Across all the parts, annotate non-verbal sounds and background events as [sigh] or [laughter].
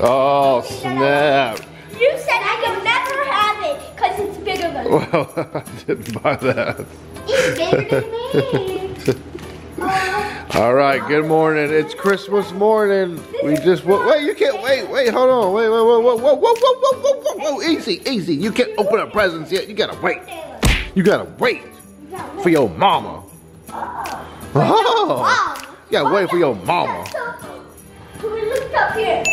Oh, snap. You said I could never have it because it's bigger than me. Well, [laughs] I didn't buy that. It's bigger than me. Oh, [laughs] All right, good morning. It's Christmas morning. We just wa- wait. You can't wait. Wait, hold on. Wait, wait, wait, whoa, whoa, whoa, whoa, whoa, whoa, whoa, whoa. Easy, easy. You can't open up presents yet. You gotta wait. You gotta uh-uh. [laughs] wait for your mama. Oh, you gotta wait for your mama. Can we look up here?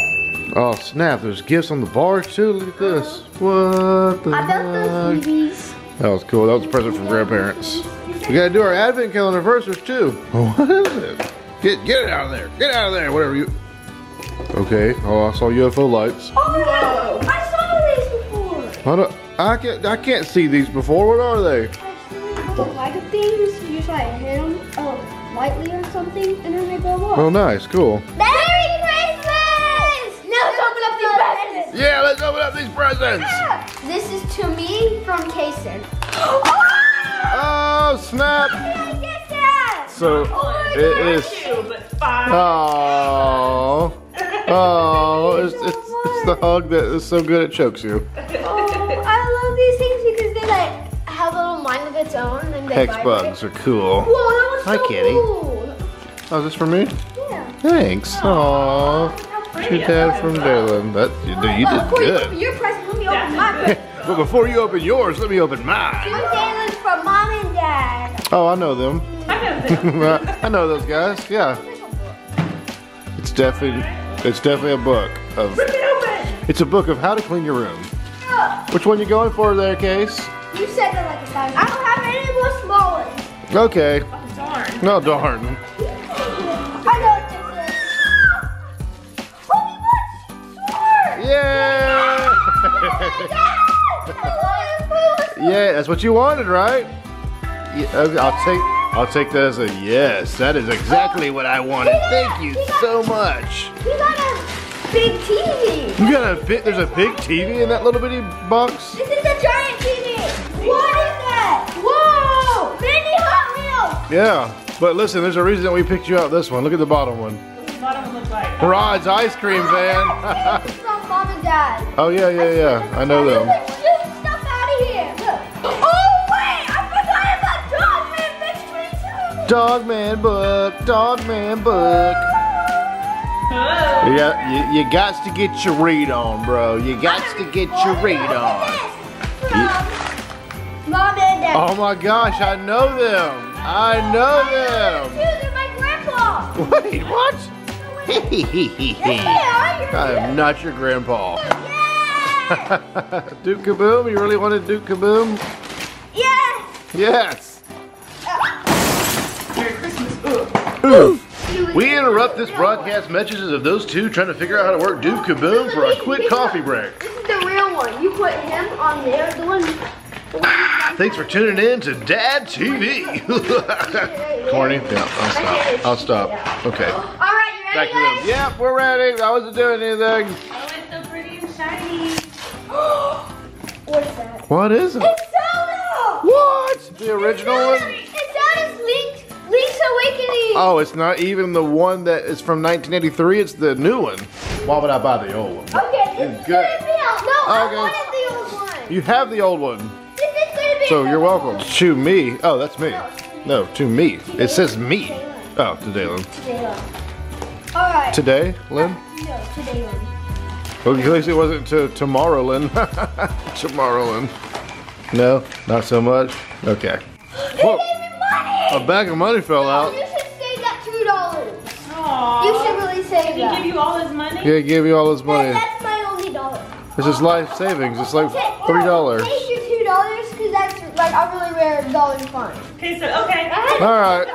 Oh snap! There's gifts on the bars too. Look at this. What the I heck? That was cool. That was a present from grandparents. We gotta do our advent calendar first too. [laughs] What is it? Get get it out of there. Get out of there. Whatever you. Okay. Oh, I saw UFO lights. Oh, I saw these before. How do, I can't I can't see these before. What are they? I see little things. You try to hit them oh, lightly or something, and then they go off. Oh, nice. Cool. Merry Yeah. Let's open up these presents. This is to me from Kason. Oh snap! I get that? So oh it is. Two. Oh. Oh, it's, it's, it's the hug that is so good it chokes you. Oh, I love these things because they like have a little mind of its own and they Hex vibrate. bugs are cool. Whoa, that was Hi, so kitty. cool. Oh, is this for me? Yeah. Thanks. Aww. How To pretty. dad from Daylin. That you, you Well, before did you open good. your present, let me open my present. [laughs] But before you open yours, let me open mine. Two Daylin's for mom and dad. Oh, I know them. I know them. [laughs] I know those guys. Yeah. It's definitely it's definitely a book of Rip it open. it's a book of how to clean your room. Which one you going for there, Case? You said that like a thousand. I don't have any more small ones. Okay. Oh, darn. No darn. Yeah, that's what you wanted, right? Yeah, okay, I'll take I'll take that as a yes. That is exactly what I wanted. Thank you so much. We got a big TV. You got a bit there's a big TV in that little bitty box? This is a giant TV. What is that? Whoa! Mini Hot Wheels. Yeah. But listen, there's a reason that we picked you out this one. Look at the bottom one. What the bottom one look like? Rod's ice cream oh, van. It's from mom and dad. [laughs] oh yeah, yeah, yeah. I know You them. Mix 22. Dog Man book, Dog Man book. Oh. You got you, you got to get your read on, bro. You got to get your read on. Mom and dad. Oh my gosh, I know them. I know them. They're my grandpa. Wait, what? Yes, they are. [laughs] You're I am not your grandpa. [laughs] Duke Kaboom, you really wanted Duke Kaboom? Yes. Yes. We interrupt this broadcast messages of those two trying to figure out how to work Duke Kaboom for a quick coffee break. This is the real one. You put him on there. The one. The [sighs] one Thanks for tuning in to Dad TV. [laughs] Corny? Yeah, I'll stop. I'll stop. Okay. All right, you ready? Back to them. guys? Yep, we're ready. I wasn't doing anything. Oh, it's so pretty and shiny. [gasps] What is that? What is it? It's Zelda. What? The original one? Oh, it's not even the one that is from 1983. It's the new one. Why would I buy the old one? Okay, It's good. gonna be out. No, I Okay. wanted the old one. You have the old one, This is gonna be. so you're welcome. one. To me. Oh, that's me. No, to me. It says me. Oh, to Lynn. All right. Today, Lynn? Uh, no, today, Lynn. Well, at least it wasn't to tomorrow, Lynn. [laughs] tomorrow, Lynn. No, not so much. Okay. Whoa. gave me money. A bag of money fell out. Save Did he that. give you all his money? Yeah, he gave you all his That- money. That's my only dollar. This is life savings. It's like Okay, three dollars. Take your two dollars because that's like a really rare dollar to find. Okay, so, okay. All right.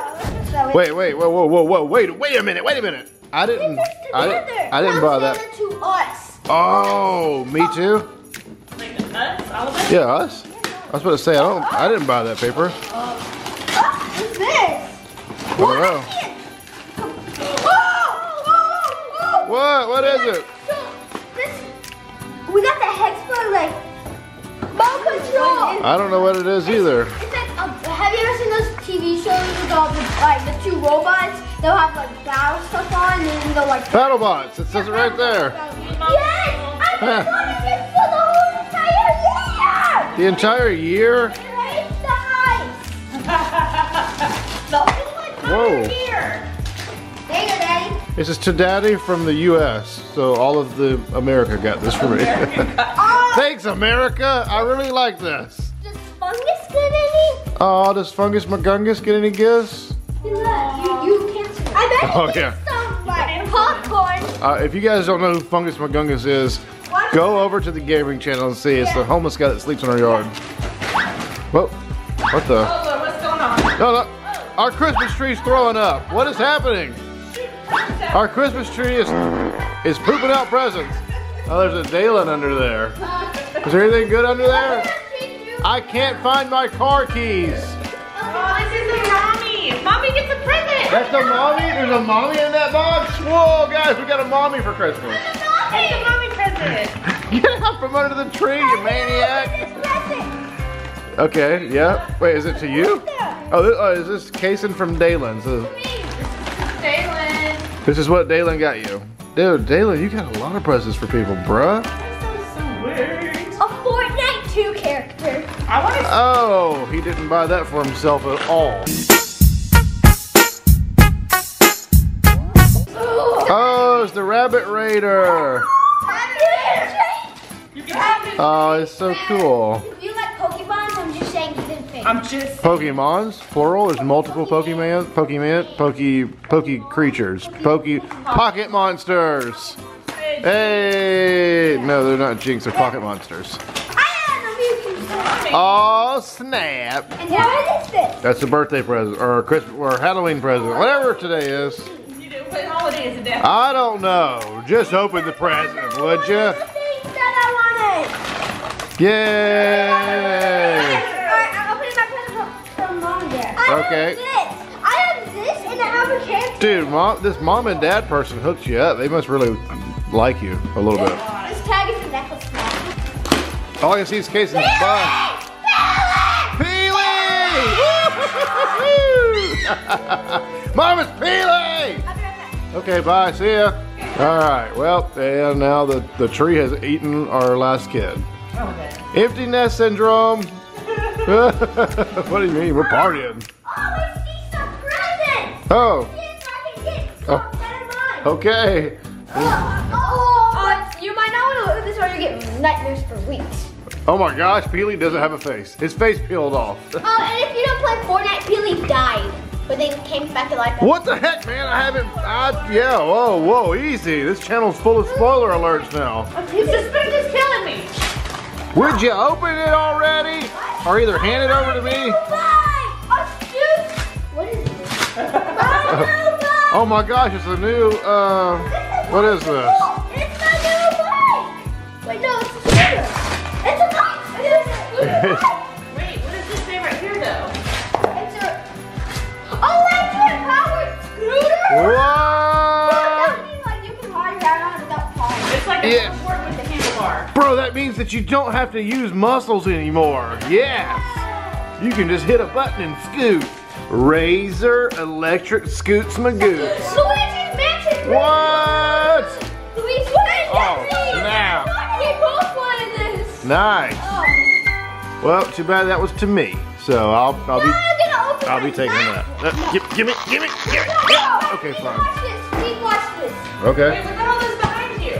So Wait, wait, whoa, whoa, whoa, whoa, wait, wait a minute, wait a minute. I didn't, I didn't, I didn't buy that. To us. Oh, me oh. too. Like us, all of us? Yeah, us. I was about to say I don't, I didn't buy that paper. Oh, What's this? I don't know. What? What is it? This, we got the hex for like ball control. I don't know what it is either. It's like, uh, have you ever seen those TV shows with all the like the two robots? They'll have like battle stuff on and then they'll like. Battlebots. It says it right there. Yeah. It's for the whole entire year. The entire year? Raise the ice. The whole Whoa. This is to Daddy from the U.S. So all of the America got this for me. Oh, [laughs] Thanks, America. I really like this. does fungus get any? Oh, does Fungus McGungus get any gifts? You look, you, you can't. I bet Oh, you yeah. some like popcorn. Uh, if you guys don't know who Fungus McGungus is, go over to the gaming channel and see. It's the homeless guy that sleeps in our yard. Whoa. What the? Oh, Lord, what's going on? No, no. Our Christmas tree's throwing up. What is happening? Our Christmas tree is is pooping out presents. Oh, there's a Daylin under there. Is there anything good under there? I can't find my car keys. Oh, this is a mommy. Mommy gets a present. That's a mommy? There's a mommy in that box? Whoa, guys, we got a mommy for Christmas. It's a mommy present. [laughs] Get out from under the tree, you maniac. Okay, yeah. Wait, is it to you? Oh, this, oh is this casing from Daylin? So. This is what Daylin got you. Dude, Daylin, you got a lot of presents for people, bruh. So weird. A Fortnite 2 character. I want to. Oh, he didn't buy that for himself at all. Oh, it's the Rabbit Raider. You can have it. Oh, it's so cool. You like Pokemon? I'm just saying you didn't think. I'm just. Pokemons, plural. There's multiple Pokemon, Pokemon, Poke, Poke creatures, Poke pocket monsters. Hey, no, they're not Jinx. They're pocket monsters. Oh snap! And what is this? That's a birthday present or a Christmas or a Halloween present, whatever today is. You do. What holiday is it, I don't know. Just open the present, would you? The things that I wanted. Yay! I Okay. this. I have this and I have a character. Dude, mom, this mom and dad person hooked you up. They must really like you a little bit. This tag is a necklace now. All I can see is Casey's bun. Peely! [laughs] Mom, it's Peely! I'll right. Okay, bye. See ya. All right. Well, and now the, the tree has eaten our last kid. Oh, okay. Empty nest syndrome. [laughs] what do you mean? We're partying. Oh, Yes, I can get Oh. some that are mine. okay. Oh, oh, but you might not want to look at this or you get nightmares for weeks. Oh my gosh, Peely doesn't have a face. His face peeled off. Oh, and if you don't play Fortnite, Peely died, but then came back to life. What the heck, man? I haven't. I, yeah, whoa, whoa, easy. This channel's full of spoiler alerts now. The suspense is killing me. Would you open it already? Or either hand it over to me? Oh, [laughs] Oh my gosh, it's a new, uh, what is this? It's a new bike. Wait, no, it's a scooter. It's a bike. It's a scooter. [laughs] Wait, what does this say right here, though? It's a electric powered scooter. What? That means like you can ride around without falling. It's like a Yeah. board with the handlebar. Bro, that means that you don't have to use muscles anymore. Yes. You can just hit a button and scoot. Razor electric scoots magoots. Luigi's Mansion. What? Luigi's Mansion. Oh, snap. We both wanted this. Nice. Oh. Well, too bad that was to me. So I'll I'll No, be I'm gonna open I'll be taking mouth. that. Uh, give, give me, give me, give me. No. Yeah. Okay, fine. Watch this. Pete, watch this. Wait, Okay. look at all this behind you.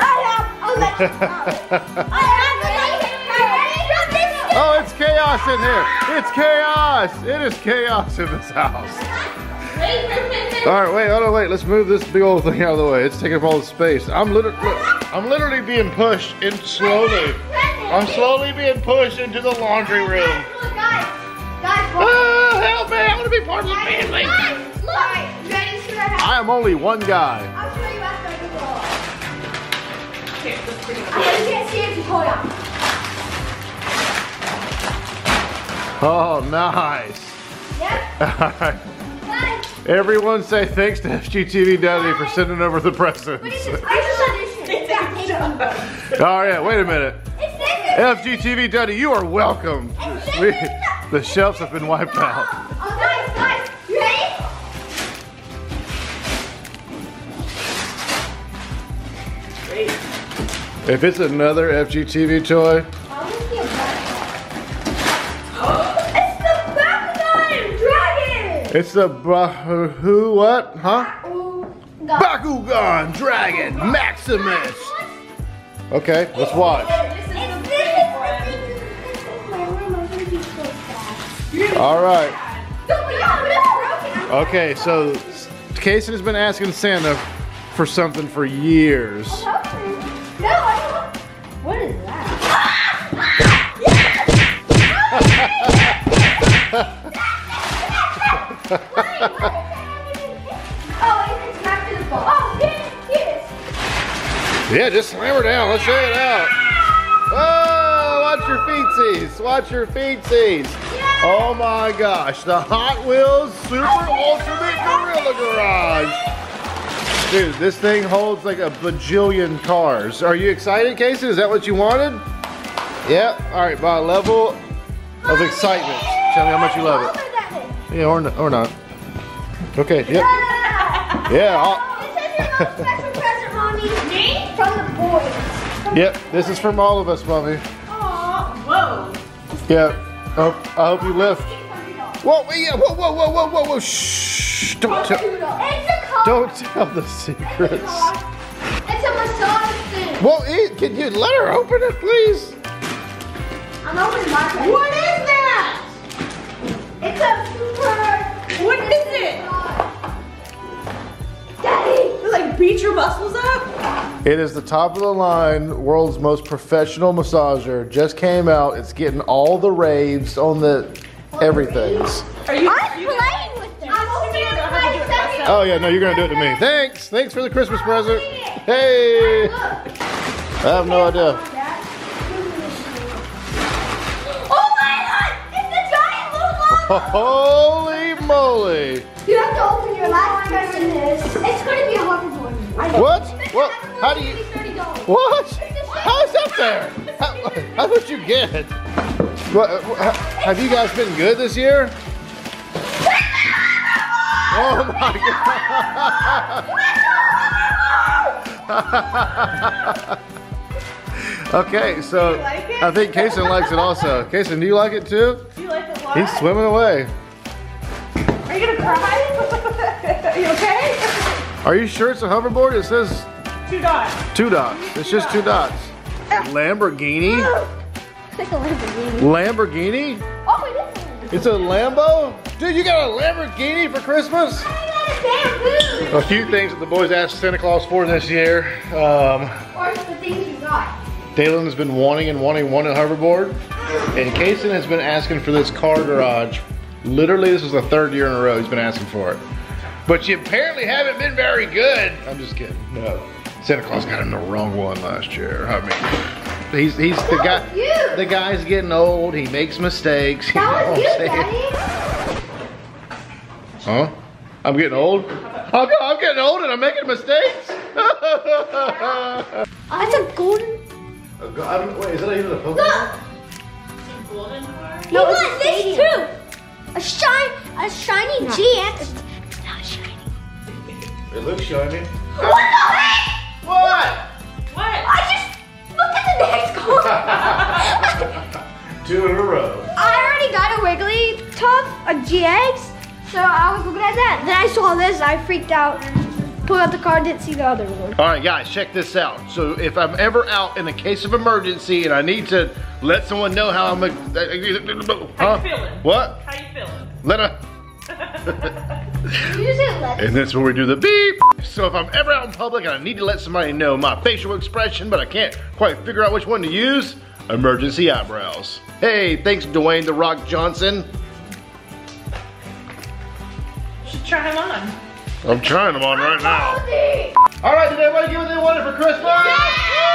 I have electric power. [laughs] I have chaos in here. It's chaos. It is chaos in this house. Wait, wait. All right, wait, hold on, wait. Let's move this big old thing out of the way. It's taking up all the space. I'm literally, I'm literally being pushed in slowly. I'm slowly being pushed into the laundry room. Oh, help me! I want to be part of the family. I am only one guy. I'll show you after I do it all. Here, let's see if you hold. Oh, nice. Yep. [laughs] All right. Guys, Everyone say thanks to FGTeeV Daddy for sending over the presents. this? Special edition. It's got paper. Oh yeah, wait a minute. FGTeeV Daddy, you are welcome. We, the shelves have been wiped out. Oh, guys, guys, you ready? If it's another FGTeeV toy, it's the Bahu what? Huh? God. Bakugan Dragon Maximus. Okay, let's watch. It's this, it's this, this is my room. I'm gonna be so fast. All right. Don't be out, but it's broken. I'm Okay, so Kason has been asking Santa for something for years. [laughs] Yeah, just slam her down. Let's check it out. Oh, watch your feetsies. Watch your feetsies. Oh my gosh, the Hot Wheels Super Ultimate Gorilla Garage. Dude, this thing holds like a bajillion cars. Are you excited, Casey? Is that what you wanted? Yep. All right, by level of excitement. Tell me how much you love it. Yeah, or, n- or not. Okay, yep. [laughs] Yeah, I'll- This is your special present, Mommy. Me? From the boys. yep, this is from all of us, Mommy. Aw, whoa. Yeah. Oh, I hope you lift. Whoa, yeah, whoa, whoa, whoa, whoa, whoa, whoa, shh. Don't tell, It's a car. don't tell the secrets. It's a massage thing. Whoa, Eve, can you let her open it, please? I'm opening my present. What is that? It's a muscles up? It is the top of the line, world's most professional massager. Just came out. It's getting all the raves on the everythings. Are you? I'm you playing with this. I'm to opening me or do I have to do it myself? Oh yeah, no, you're gonna do it to me. Thanks, thanks for the Christmas present. Hey, I have no idea. Oh my god! It's the giant little llama! [laughs] Holy moly! You have to open your last present this. It's gonna be a hoverboard. What? What? How do you? hoverboard, it's $30. What? How is that there? How, did you get it? What, have you guys been good this year? Oh my god! [laughs] okay, so like? I think Kason likes it also. Kason, do you like it too? Do you like it a lot? He's swimming away. Are you gonna cry? [laughs] Are you okay? [laughs] Are you sure it's a hoverboard? It says Two dots. two dots. It's just two dots. Lamborghini? It's like a Lamborghini. Lamborghini? Oh, it is. a It's a Lambo? Dude, you got a Lamborghini for Christmas? I got a bamboo. A few things that the boys asked Santa Claus for this year. Um, Or the things you got. Daylin has been wanting and wanting, wanting a hoverboard. And Kason has been asking for this car garage. Literally, this is the third year in a row he's been asking for it. But you apparently haven't been very good. I'm just kidding. No. Santa Claus got him the wrong one last year. I mean, he's he's the guy. you. The guy's getting old. He makes mistakes. [laughs] You know That what was I'm you, saying? Daddy. Huh? I'm getting old? I'm, I'm getting old and I'm making mistakes? [laughs] That's a golden. I don't, wait, is that even a Pokemon? Look. Golden car? No, it's this too. A shine, a shiny GX. It's not shiny. It looks shiny. What the heck? What? What? I just look at the next [laughs] card. Two in a row. I already got a Wiggly Tuff, a GX, so I was looking at that. Then I saw this, I freaked out. Pulled out the card, didn't see the other one. All right, guys, check this out. So if I'm ever out in a case of emergency and I need to let someone know how I'm, a, huh? feeling? What? How you feeling? Let a. And that's where we do the beep. So if I'm ever out in public and I need to let somebody know my facial expression, but I can't quite figure out which one to use, emergency eyebrows. Hey, thanks Dwayne The Rock Johnson. Should try them on. I'm trying them on right now. All right, did everybody get what they wanted for Christmas? Yeah!